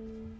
you